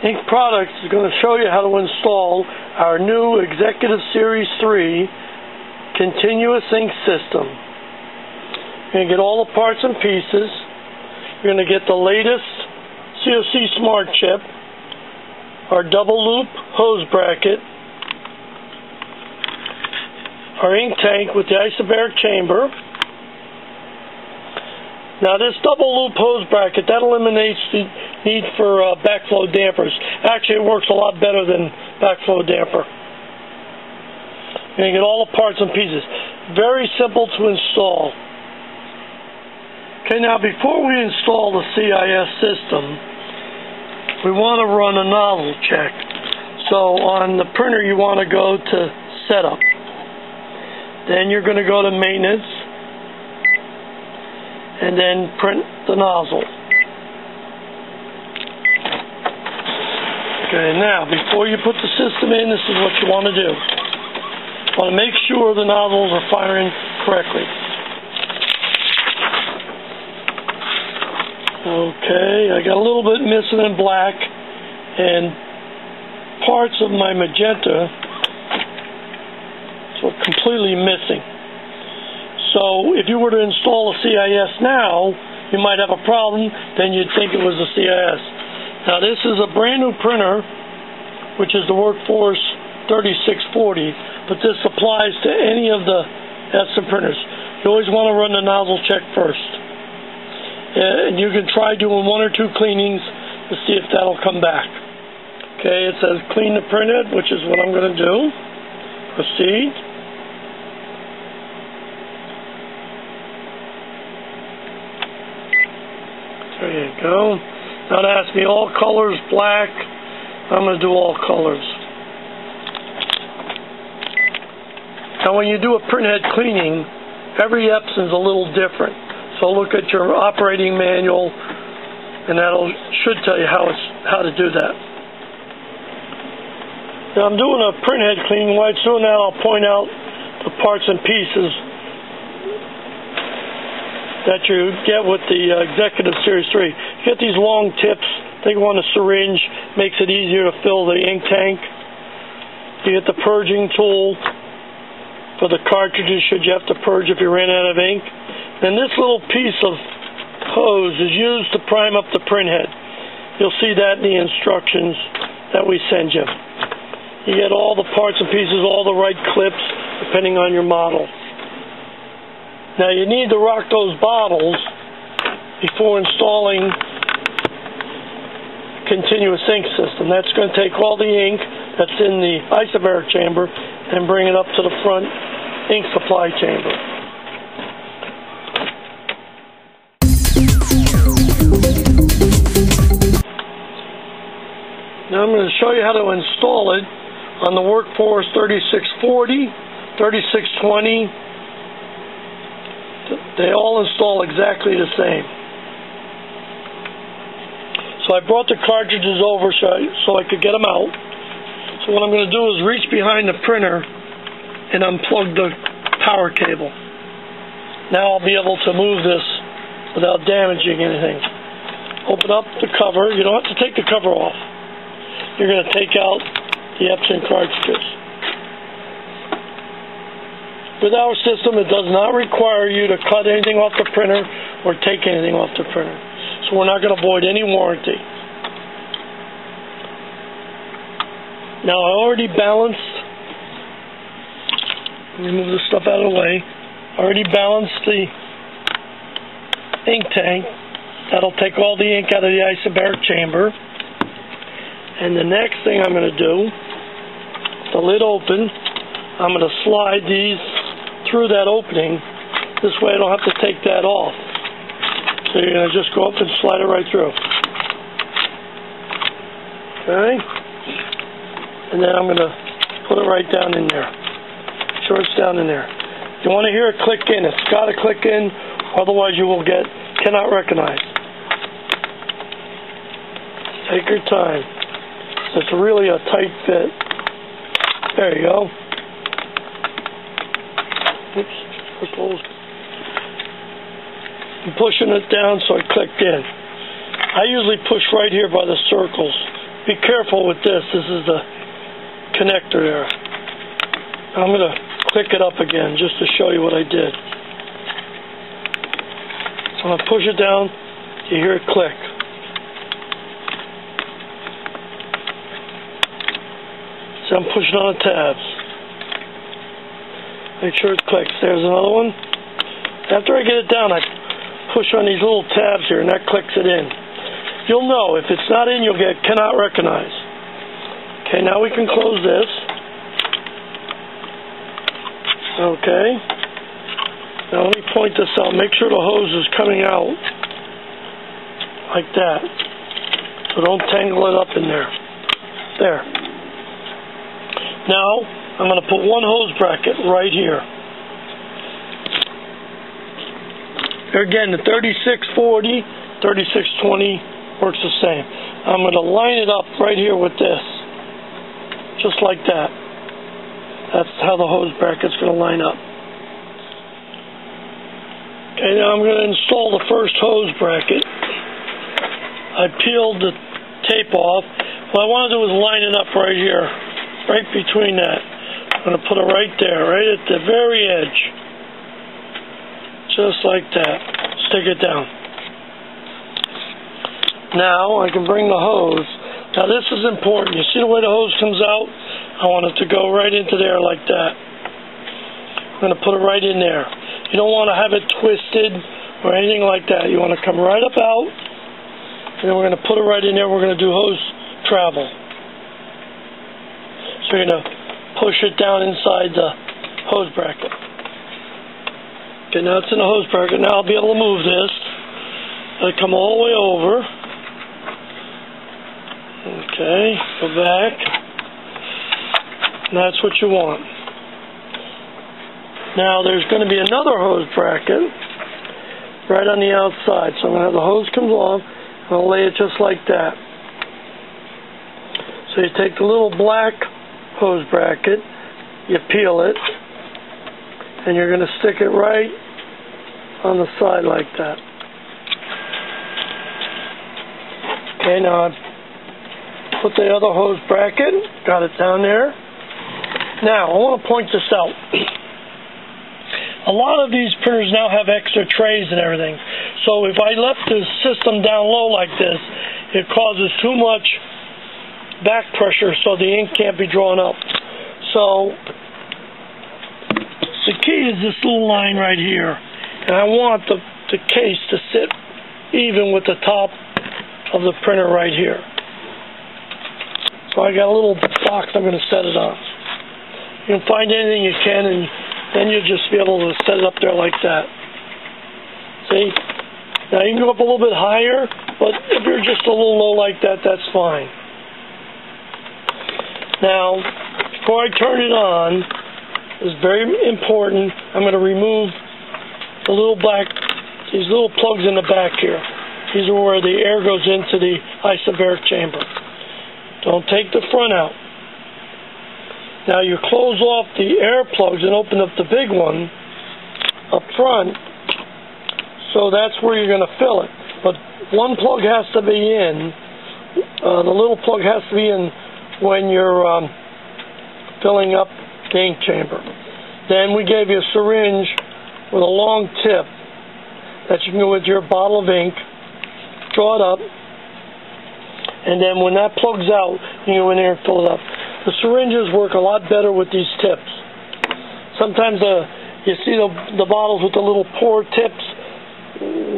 Ink Products is going to show you how to install our new Executive Series 3 continuous ink system. You're going to get all the parts and pieces. You're going to get the latest COC Smart Chip, our double loop hose bracket, our ink tank with the isobaric chamber. Now this double loop hose bracket, that eliminates the need for uh, backflow dampers. Actually, it works a lot better than backflow damper. And you get all the parts and pieces. Very simple to install. Okay, now before we install the CIS system, we want to run a nozzle check. So on the printer, you want to go to Setup. Then you're going to go to Maintenance, and then print the nozzle. Okay, now, before you put the system in, this is what you want to do. You want to make sure the nozzles are firing correctly. Okay, I got a little bit missing in black, and parts of my magenta are completely missing. So if you were to install a CIS now, you might have a problem, then you'd think it was a CIS. Now this is a brand new printer, which is the Workforce 3640, but this applies to any of the Epson printers. You always want to run the nozzle check first. And you can try doing one or two cleanings to see if that'll come back. Okay, it says clean the printhead, which is what I'm going to do. Proceed. There you go. Now it asks me all colors, black. I'm going to do all colors. Now when you do a printhead cleaning, every Epson's a little different. So look at your operating manual, and that'll should tell you how it's how to do that. Now I'm doing a printhead cleaning. While it's doing that, I'll point out the parts and pieces that you get with the uh, Executive Series 3. You get these long tips. They go on a syringe, makes it easier to fill the ink tank. You get the purging tool for the cartridges should you have to purge if you ran out of ink. And this little piece of hose is used to prime up the printhead. You'll see that in the instructions that we send you. You get all the parts and pieces, all the right clips, depending on your model. Now you need to rock those bottles before installing continuous ink system. That's going to take all the ink that's in the isobaric chamber and bring it up to the front ink supply chamber. Now I'm going to show you how to install it on the Workforce 3640, 3620, they all install exactly the same. So I brought the cartridges over so I, so I could get them out. So what I'm going to do is reach behind the printer and unplug the power cable. Now I'll be able to move this without damaging anything. Open up the cover. You don't have to take the cover off. You're going to take out the Epson cartridges. With our system, it does not require you to cut anything off the printer or take anything off the printer. So we're not going to void any warranty. Now I already balanced, let me move this stuff out of the way, I already balanced the ink tank. That'll take all the ink out of the isobaric chamber. And the next thing I'm going to do, the lid open, I'm going to slide these through that opening. This way I don't have to take that off. So you're going to just go up and slide it right through. Okay? And then I'm going to put it right down in there. Sure it's down in there. You want to hear it click in. It's got to click in, otherwise you will get, cannot recognize. Take your time. It's really a tight fit. There you go. Oops, closed. I'm pushing it down so it clicked in. I usually push right here by the circles be careful with this. This is the connector there. I'm going to click it up again just to show you what I did. So I'm going to push it down. You hear it click. So I'm pushing on the tabs. Make sure it clicks. There's another one. After I get it down, I push on these little tabs here, and that clicks it in. You'll know. If it's not in, you'll get cannot recognize. Okay, now we can close this. Okay. Now let me point this out. Make sure the hose is coming out like that. So don't tangle it up in there. There. Now, I'm going to put one hose bracket right here. Again, the 3640, 3620 works the same. I'm going to line it up right here with this. Just like that. That's how the hose bracket's going to line up. Okay, now I'm going to install the first hose bracket. I peeled the tape off. What I want to do is line it up right here right between that. I'm going to put it right there, right at the very edge. Just like that. Stick it down. Now I can bring the hose. Now this is important. You see the way the hose comes out? I want it to go right into there like that. I'm going to put it right in there. You don't want to have it twisted or anything like that. You want to come right up out, and then we're going to put it right in there. We're going to do hose travel. So you're going to push it down inside the hose bracket. Okay, now it's in the hose bracket. Now I'll be able to move this. I come all the way over. Okay, go back. And that's what you want. Now there's going to be another hose bracket right on the outside. So I'm going to have the hose come along and I'll lay it just like that. So you take the little black hose bracket, you peel it, and you're going to stick it right on the side like that. Okay, now I've put the other hose bracket, got it down there. Now, I want to point this out. A lot of these printers now have extra trays and everything. So if I left the system down low like this, it causes too much back pressure so the ink can't be drawn up. So the key is this little line right here. And I want the, the case to sit even with the top of the printer right here. So I got a little box I'm going to set it on. You can find anything you can and then you'll just be able to set it up there like that. See? Now you can go up a little bit higher, but if you're just a little low like that, that's fine. Now, before I turn it on, it's very important, I'm going to remove the little black, these little plugs in the back here. These are where the air goes into the isobaric chamber. Don't take the front out. Now you close off the air plugs and open up the big one up front, so that's where you're going to fill it. But one plug has to be in, uh, the little plug has to be in when you're um, filling up the ink chamber. Then we gave you a syringe with a long tip that you can go with your bottle of ink, draw it up, and then when that plugs out, you go in there and fill it up. The syringes work a lot better with these tips. Sometimes uh, you see the, the bottles with the little pour tips,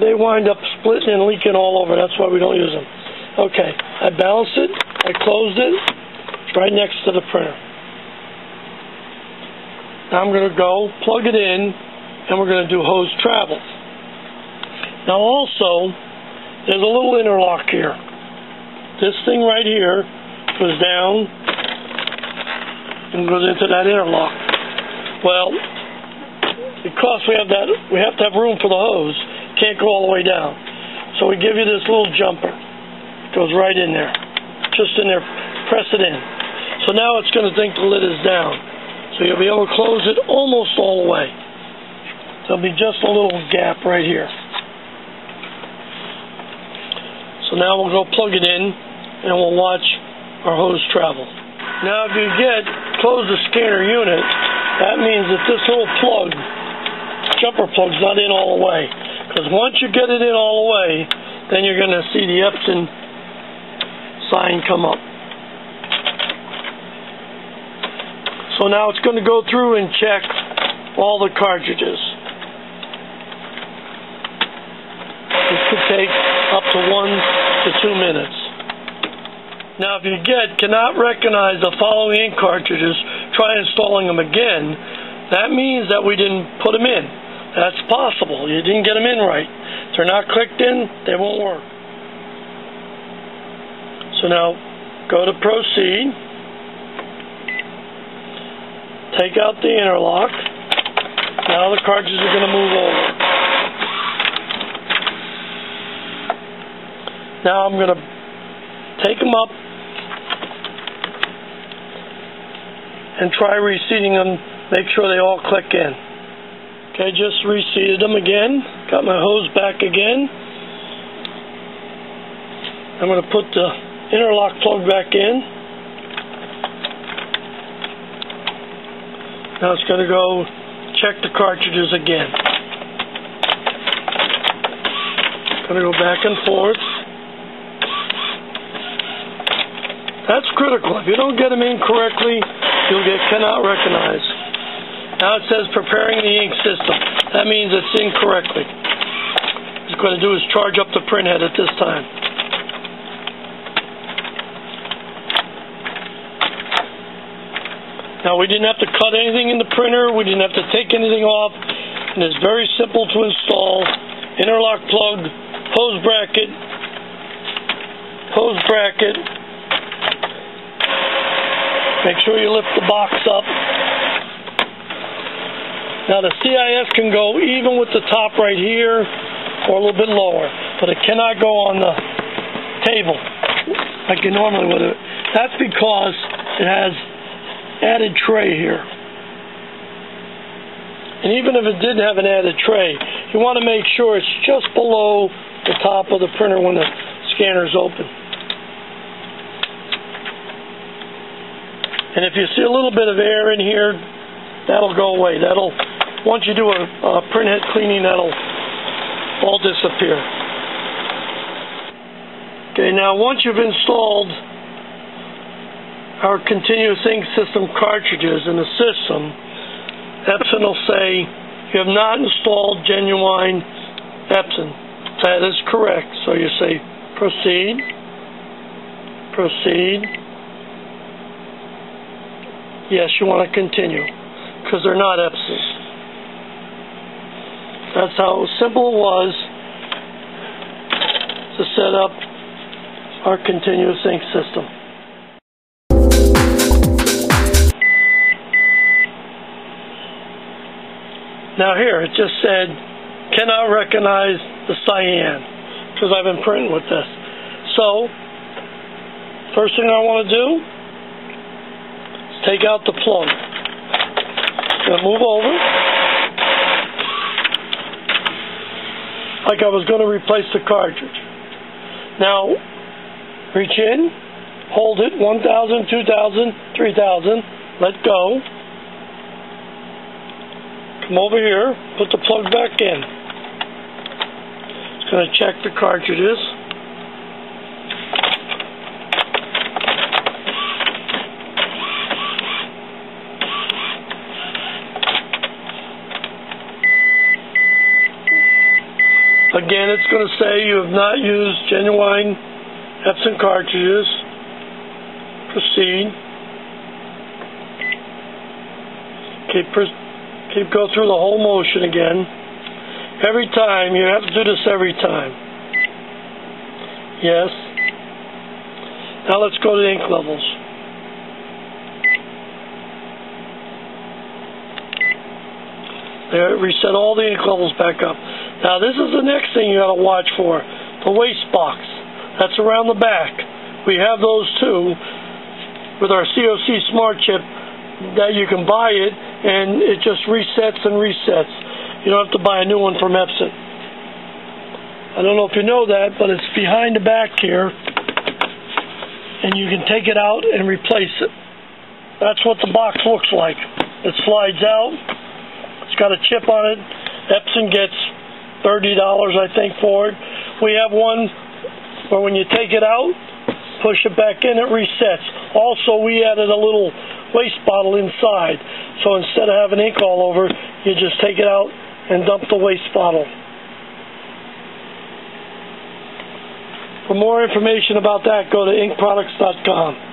they wind up splitting and leaking all over. That's why we don't use them. Okay, I balanced it, I closed it, right next to the printer. I'm going to go plug it in and we're going to do hose travel. Now also, there's a little interlock here. This thing right here goes down and goes into that interlock. Well, because we have that, we have to have room for the hose. Can't go all the way down. So we give you this little jumper. It goes right in there. Just in there. Press it in. So now it's going to think the lid is down. So you'll be able to close it almost all the way. There'll be just a little gap right here. So now we'll go plug it in and we'll watch our hose travel. Now if you get close the scanner unit, that means that this little plug, jumper plug's not in all the way. Because once you get it in all the way, then you're going to see the Epson sign come up. So now it's going to go through and check all the cartridges. This could take up to one to two minutes. Now, if you get cannot recognize the following ink cartridges, try installing them again. That means that we didn't put them in. That's possible. You didn't get them in right. If they're not clicked in, they won't work. So now, go to Proceed. Take out the interlock. Now the cartridges are going to move over. Now I'm going to take them up and try reseating them, make sure they all click in. Okay, just reseated them again. Got my hose back again. I'm going to put the interlock plug back in. Now it's going to go check the cartridges again. Going to go back and forth. That's critical. If you don't get them in correctly, you'll get cannot recognize. Now it says preparing the ink system. That means it's incorrectly. What it's going to do is charge up the printhead at this time. Now we didn't have to cut anything in the printer, we didn't have to take anything off, and it's very simple to install. Interlock plug, hose bracket, hose bracket. Make sure you lift the box up. Now the CIS can go even with the top right here or a little bit lower, but it cannot go on the table like you normally would. That's because it has added tray here. And even if it didn't have an added tray, you want to make sure it's just below the top of the printer when the scanner is open. And if you see a little bit of air in here, that'll go away. That'll once you do a, a printhead cleaning, that'll all disappear. Okay, now once you've installed our continuous ink system cartridges in the system, Epson will say, you have not installed genuine Epson. That is correct. So you say, proceed, proceed. Yes, you want to continue, because they're not Epson. That's how simple it was to set up our continuous ink system. Now here, it just said, cannot recognize the cyan, because I've been printing with this. So, first thing I want to do is take out the plug. Gonna move over. Like I was going to replace the cartridge. Now, reach in, hold it, 1,000, 2,000, 3,000, let go. Come over here, put the plug back in. It's going to check the cartridges. Again, it's going to say you have not used genuine Epson cartridges. Proceed. Go through the whole motion again. Every time, you have to do this every time. Yes. Now let's go to ink levels. There, reset all the ink levels back up. Now this is the next thing you got to watch for. The waste box. That's around the back. We have those too with our COC Smart Chip that you can buy it and it just resets and resets. You don't have to buy a new one from Epson. I don't know if you know that, but it's behind the back here. and you can take it out and replace it. That's what the box looks like. It slides out. It's got a chip on it. Epson gets $30, I think, for it. We have one where when you take it out, push it back in, it resets. Also, we added a little waste bottle inside. So instead of having ink all over, you just take it out and dump the waste bottle. For more information about that, go to inkproducts.com.